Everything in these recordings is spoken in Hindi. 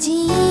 जिए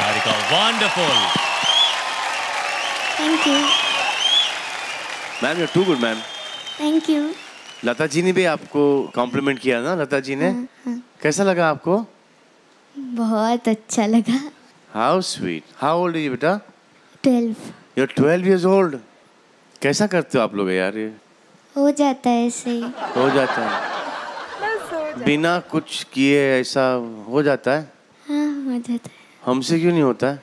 Wonderful, Niharika. Wonderful. Thank you ma'am you too good ma'am thank you Lata ji ने भी आपको कॉम्प्लीमेंट किया ना लता जी ने कैसा लगा आपको बहुत अच्छा लगा. How sweet how old you बेटा twelve you are 12 years old कैसा करते हो आप लोग यार ये हो जाता है ऐसे ही. हो जाता है बिना कुछ किए ऐसा हो जाता है हाँ हो जाता है हमसे क्यों नहीं होता? है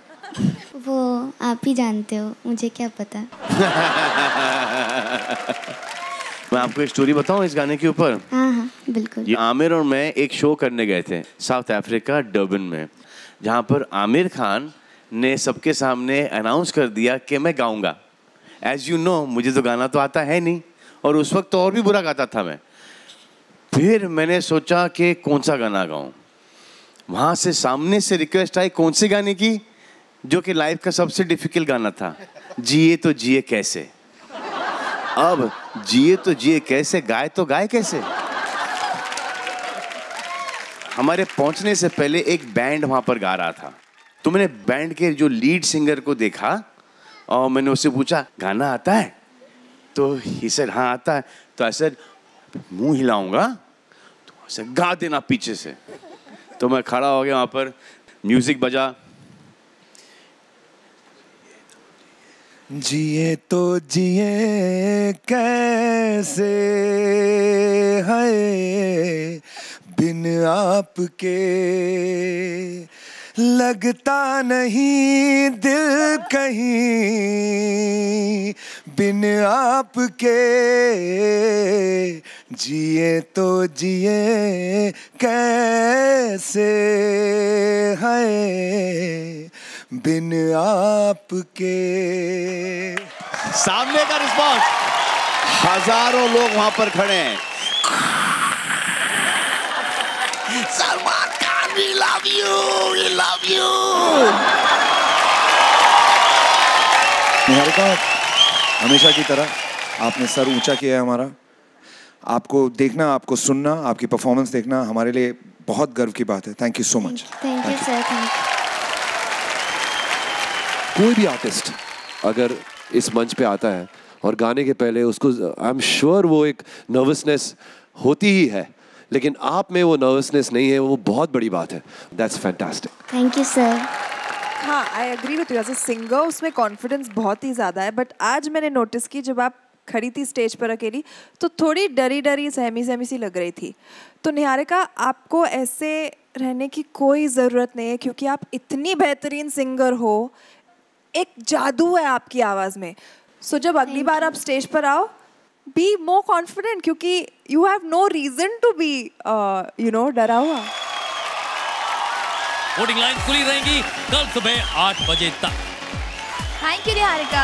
वो आप ही जानते हो मुझे क्या पता? मैं आपको एक स्टोरी बताऊँ इस गाने के ऊपर? हाँ हाँ बिल्कुल। ये आमिर और मैं एक शो करने गए थे साउथ अफ्रीका डर्बन में जहाँ पर आमिर खान ने सबके सामने अनाउंस कर दिया कि मैं गाऊँगा। एज यू नो मुझे तो गाना तो आता है नहीं और उस वक्त तो और भी बुरा गाता था मैं। फिर मैंने सोचा कि कौन सा गाना गाऊं? वहाँ से सामने से रिक्वेस्ट आई, कौन से गाने की? जो कि लाइफ का सबसे डिफ़िकल्ट गाना था। जिए तो जिए कैसे? अब, जिए तो जिए कैसे, गाए तो गाए कैसे? हमारे पहुँचने से पहले एक बैंड वहाँ पर गा रहा था। तो मैंने बैंड के जो लीड सिंगर को देखा? और मैंने उससे पूछा, गाना आता है? तो ही सर हाँ आता है। तो ऐसे मुँह हिलाऊँगा? तो ऐसे गा देना पीछे से। तो मैं खड़ा हो गया वहाँ पर। म्यूज़िक बजा। जिए तो जिए कैसे है बिन आपके? लगता नहीं दिल कहीं बिन आपके। जिए तो जिए कैसे है बिन आपके। सामने का रिस्पॉन्स हज़ारों लोग वहाँ पर खड़े हैं। Salman Khan we love you we love you Niharika हमेशा की तरह आपने सर ऊँचा किया है हमारा। आपको देखना आपको सुनना आपकी परफॉर्मेंस देखना हमारे लिए बहुत गर्व की बात है। Thank you so much thank you sir कोई भी आर्टिस्ट अगर इस मंच पे आता है और गाने के पहले उसको आई एम श्योर वो एक नर्वसनेस होती ही है लेकिन आप में वो नर्वसनेस नहीं है वो बहुत बड़ी बात है। That's fantastic thank you sir हाँ I agree with you as a singer उसमें कॉन्फिडेंस बहुत ही ज़्यादा है बट आज मैंने नोटिस की जब आप खड़ी थी स्टेज पर अकेली तो थोड़ी डरी डरी सहमी सहमी सी लग रही थी। तो निहारिका आपको ऐसे रहने की कोई ज़रूरत नहीं है क्योंकि आप इतनी बेहतरीन सिंगर हो एक जादू है आपकी आवाज़ में। सो so, जब अगली बार आप स्टेज पर आओ बी मोर कॉन्फिडेंट क्योंकि you have no reason to be you know डरा हुआ। वोटिंग लाइन खुली रहेंगी कल सुबह आठ बजे तक। Thank you Niharika.